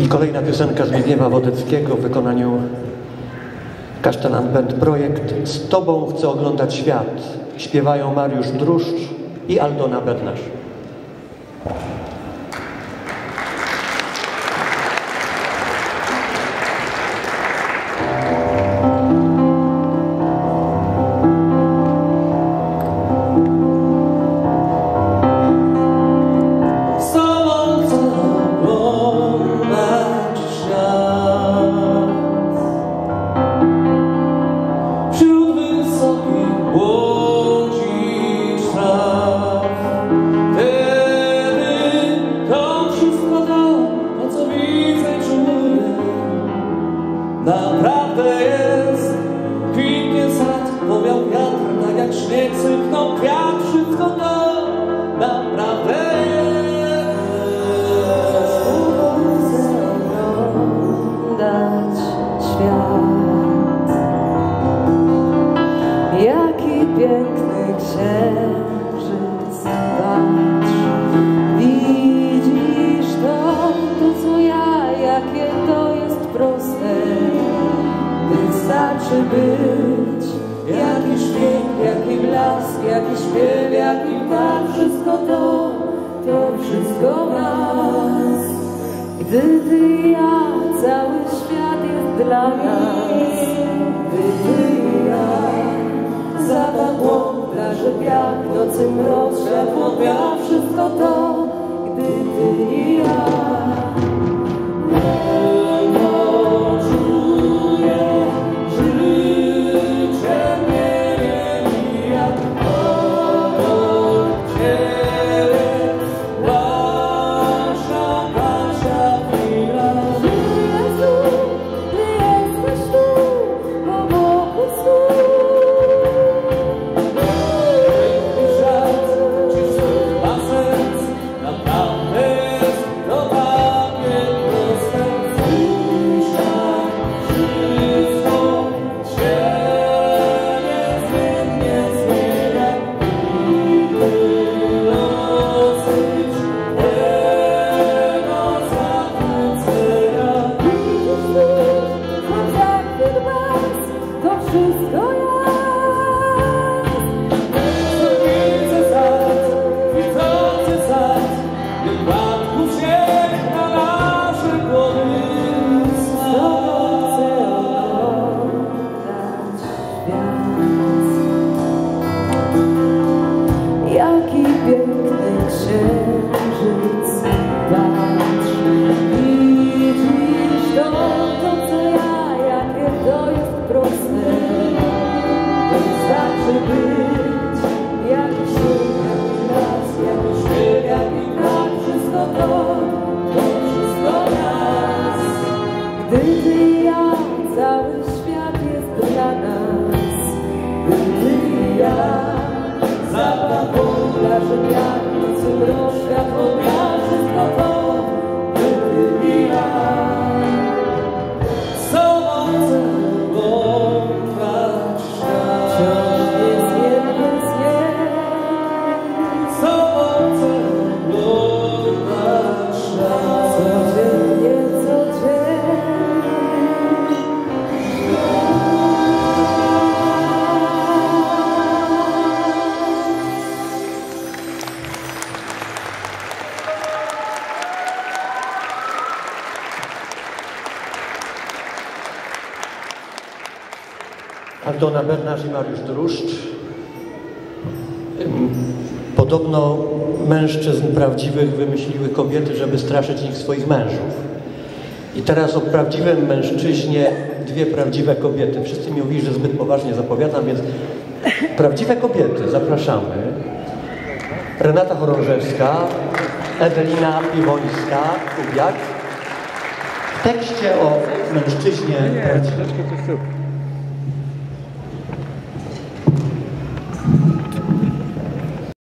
I kolejna piosenka Zbigniewa Wodeckiego w wykonaniu Kasztelan Band Projekt. Z Tobą chcę oglądać świat. Śpiewają Mariusz Druszcz i Aldona Bednarz. Naprawdę jest Kwitnie sad, powiał wiatr Tak jak śnieg sypnął kwiat Wszystko to naprawdę jest oglądać świat. Jaki piękny księżyc, Wystarczy być, jaki śpieg, jaki blask, jaki śpiew, jaki tak, wszystko to, to wszystko nas. Gdy ty i ja, cały świat jest dla nas. Gdy ty i ja, zapach łąk, plaży piach, nocy mroz, światło dnia, wszystko to, wszystko Aldona Bernasz i Mariusz Druszcz. Podobno mężczyzn prawdziwych wymyśliły kobiety, żeby straszyć ich swoich mężów. I teraz o prawdziwym mężczyźnie dwie prawdziwe kobiety. Wszyscy mi mówili, że zbyt poważnie zapowiadam, więc prawdziwe kobiety zapraszamy. Renata Chorążewska, Ewelina Piwońska, Kubiak. W tekście o mężczyźnie prawdziwym.